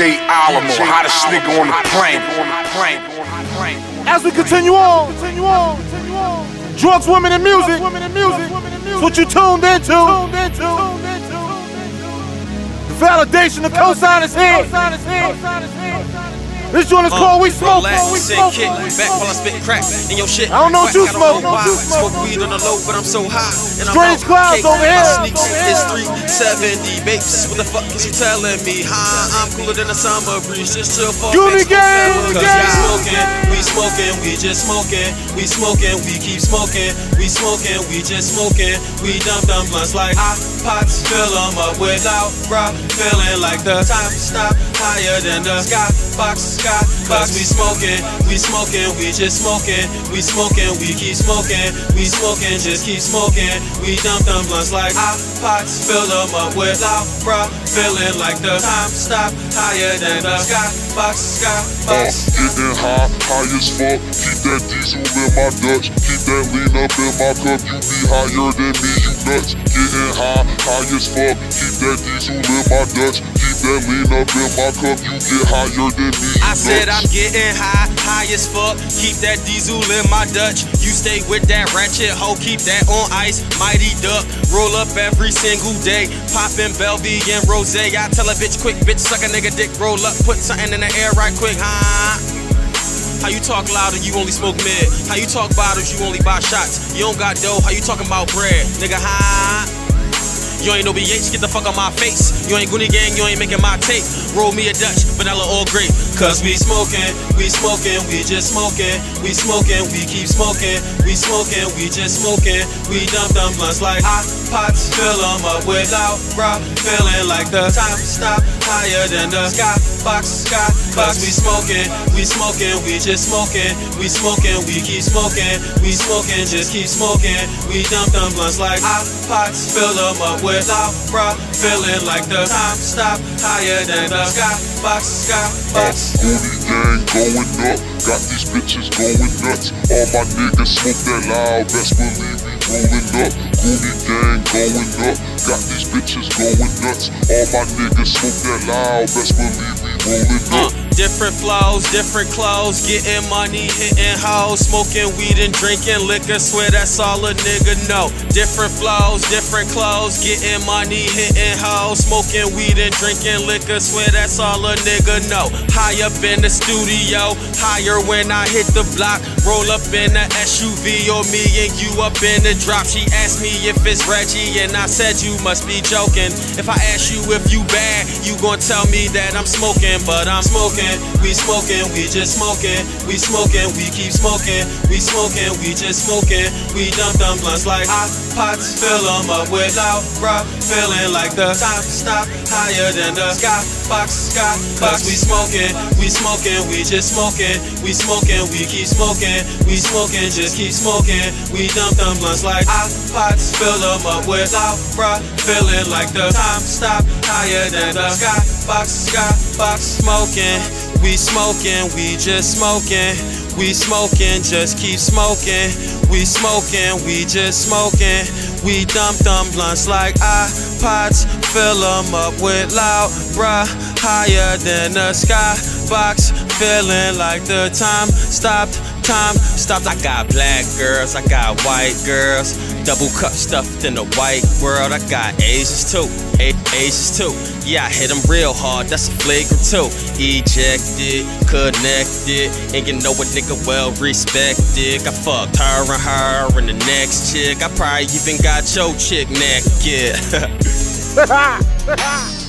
DJ Alamo, hottest nigga on the planet. As we continue on, continue on, continue on. Drugs, women, and music. Women and music. It's what you tuned into. The validation, the cosign is here. This joint is called We uh, Smoke. Relax, We sit, Smoke. kick, back while I spit crack in your shit. I don't know what you I don't smoke. know why. What you smoke? Smoke weed on the low, but I'm so high. And I'm Strange out. clouds over here, Sneaks over is here. 370 babes. What the fuck is you telling me? Huh? I'm cooler than a summer breeze. Just chill for Goonie gang, Cause gang. we smoking, we smoking, we just smoking. We smoking, we keep smoking. We smoking, we just smoking. We dump dump blunts like hot pots. Fill 'em up without bra. Feeling like the time stop higher than the sky box, sky box. We smoking, we smoking, we just smoking. We smoking, we keep smoking. We smoking, just keep smoking. We dump them blunts like hot pots. Fill 'em up without bra. Feeling like the time stop higher than the sky box, sky box. getting high, high as fuck. Keep that diesel in my Dutch. Keep that lean up in my cup. You be higher than me, you nuts. Getting high, high as fuck. Keep that diesel in my Dutch. Keep that lean up in my cup. You get higher than me, you I said I'm getting high, high as fuck. Keep that diesel in my Dutch. You stay with that ratchet hoe, keep that on ice. Mighty duck, roll up every single day. Poppin' Belvy and Rose. I tell a bitch quick, bitch, suck a nigga dick, roll up, put something in the air right quick, huh? How you talk louder, you only smoke mid. How you talk bottles, you only buy shots. You don't got dough, how you talking about bread? Nigga, huh? You ain't no BH, get the fuck on my face. You ain't Goonie Gang, you ain't making my tape. Roll me a Dutch, vanilla all grape. Cause we smoking, we smoking, we just smoking. We smoking, we keep smoking. We smoking, we just smoking. We dump them blunts like hot pots. Fill 'em up without bra. Feeling like the time stop higher than the sky box, sky box. We smoking, we smoking, we just smoking. We smoking, we keep smoking. We smoking, just keep smoking. We dump them blunts like hot pots. them up without bra. Feeling like the time stop higher than the sky box, sky box. Gang going up. Got these bitches going nuts. All my niggas smoke that loud. Best believe we rolling up. Booty gang going up. Got these bitches going nuts. All my niggas smoke that loud. Best believe we rolling up. Different flows, different clothes, getting money, hitting hoes, smoking weed and drinking liquor. Swear that's all a nigga know. Different flows, different clothes, getting money, hitting hoes, smoking weed and drinking liquor. Swear that's all a nigga know. High up in the studio, higher when I hit the block. Roll up in the SUV or me and you up in the drop. She asked me if it's Reggie, and I said you must be joking. If I ask you if you bad, you gon' tell me that I'm smoking, but I'm smoking. We smoking, we just smoking. We smoking, we keep smoking. We smoking, we just smoking. We dump them blunts like hot pots. Fill 'em up without bra. Feeling like the time stop higher than the sky box, sky box. We smoking, we smoking, we just smoking. We smoking, we keep smoking. We smoking, just keep smoking. We dump them blunts like hot pots. Fill 'em up without bra. Feeling like the time stop higher than the sky box, sky box. Smoking, we smoking, we just smoking. We smoking, just keep smoking. We smoking, we just smoking. We dump them blunts like iPods. Fill 'em up with loud bruh. Higher than the sky box. Feeling like the time stopped. Time stopped. I got black girls, I got white girls. Double cup stuffed in the white world. I got Asians too. A- Asians too. Yeah, I hit them real hard. That's a flagrant too. Ejected, connected. And you know a nigga well respected. I fucked her and her and the next chick. I probably even got your chick naked.